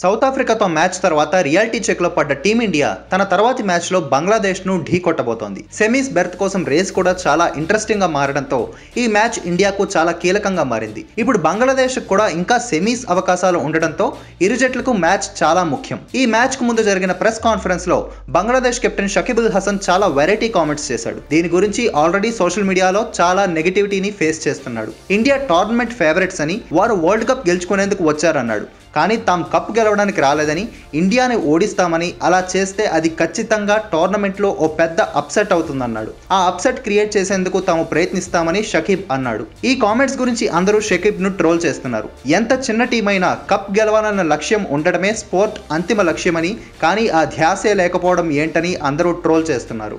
South ఆఫ్రికాతో match తర్వాత reality చెక్లో పడ్డ టీమిండియా తన తర్వాతి మ్యాచ్లో బంగ్లాదేశ్ను ఢీ కొట్టబోతోంది. సెమీస్ బెర్త్ కోసం రేస్ కూడా చాలా ఇంట్రెస్టింగ్గా మారడంతో ఈ మ్యాచ్ ఇండియాకు చాలా కీలకంగా మారింది. ఇప్పుడు బంగ్లాదేశ్ కూడా ఇంకా సెమీస్ అవకాశాలు ఉండడంతో ఇరు జట్లకు మ్యాచ్ చాలా ముఖ్యం. ఈ మ్యాచ్కు ముందు జరిగిన ప్రెస్ కాన్ఫరెన్స్లో బంగ్లాదేశ్ కెప్టెన్ షకీబుల్ హసన్ చాలా వెరైటీ కామెంట్స్ చేశాడు. దీని గురించి ఆల్రెడీ సోషల్ మీడియాలో చాలా నెగిటివిటీని ఫేస్ చేస్తున్నాడు. ఇండియా టోర్నమెంట్ ఫేవరెట్స్ అని వారు వరల్డ్ కప్ గెలుచుకునేందుకు వచ్చారన్నాడు. కానీ తాము కప్ గెలవడానికి రాలేదని ఇండియాని ఓడిస్తామని అలా చేస్తే అది ఖచ్చితంగా టోర్నమెంట్లో ఓ పెద్ద అప్సెట్ అవుతుందన్నాడు. ఆ అప్సెట్ క్రియేట్ చేసేందుకు తాము ప్రయత్నిస్తామని షకీబ్ అన్నాడు. ఈ కామెంట్స్ గురించి అందరూ షకీబ్ను ట్రోల్ చేస్తున్నారు. ఎంత చిన్న టీం అయినా కప్ గెలవాలన్న లక్ష్యం ఉండడమే స్పోర్ట్ అంతిమ లక్ష్యమని కానీ ఆ ధ్యాసే లేకపోవడం ఏంటని అందరూ ట్రోల్ చేస్తున్నారు.